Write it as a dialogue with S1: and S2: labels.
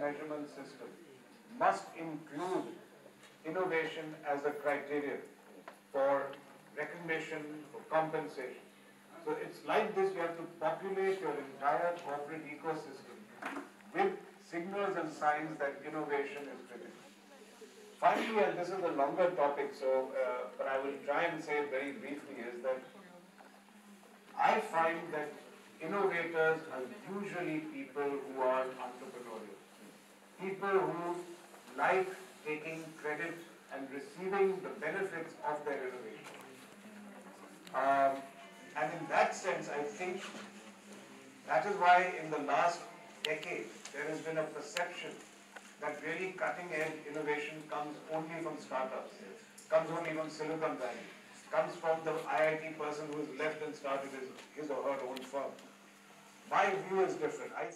S1: measurement system must include innovation as a criterion for recognition, for compensation. So it's like this, you have to populate your entire corporate ecosystem with signals and signs that innovation is critical. Finally, and this is a longer topic, so, uh, but I will try and say it very briefly, is that I find that innovators are usually people who are. People who like taking credit and receiving the benefits of their innovation. Um, and in that sense, I think that is why in the last decade, there has been a perception that really cutting edge innovation comes only from startups, comes only from Silicon Valley, comes from the IIT person who has left and started his, his or her own firm. My view is different. I